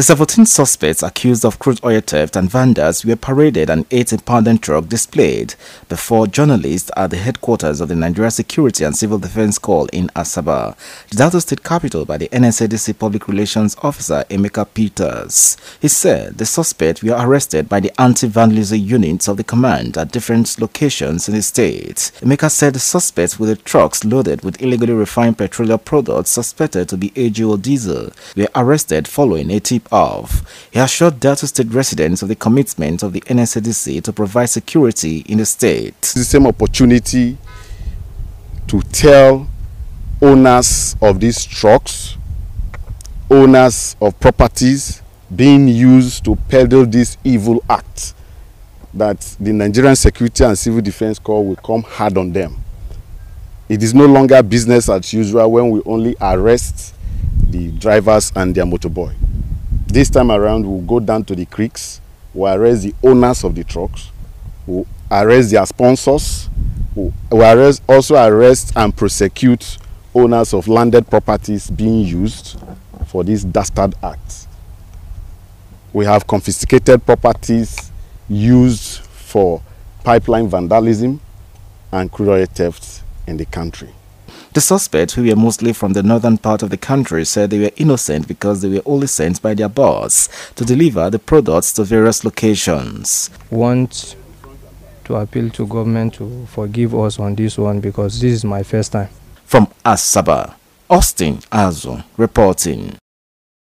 The 17 suspects accused of crude oil theft and vandals were paraded and eight impounding truck displayed before journalists at the headquarters of the Nigeria Security and Civil Defense Corps in Asaba, the Delta State capital by the NSCDC Public Relations Officer Emeka Peters. He said the suspects were arrested by the anti-vandalism units of the command at different locations in the state. Emeka said the suspects with the trucks loaded with illegally refined petroleum products suspected to be AGO diesel were arrested following a tip of. He assured Delta State residents of the commitment of the NSCDC to provide security in the state. The same opportunity to tell owners of these trucks, owners of properties being used to peddle this evil act that the Nigerian Security and Civil Defense Corps will come hard on them. It is no longer business as usual when we only arrest the drivers and their motorboy. This time around, we'll go down to the creeks, we'll arrest the owners of the trucks, we'll arrest their sponsors, we'll arrest, also arrest and prosecute owners of landed properties being used for this dastard act. We have confiscated properties used for pipeline vandalism and crude oil theft in the country. The suspects, who were mostly from the northern part of the country, said they were innocent because they were only sent by their boss to deliver the products to various locations. Want to appeal to government to forgive us on this one because this is my first time. From Asaba, Austin Azu reporting.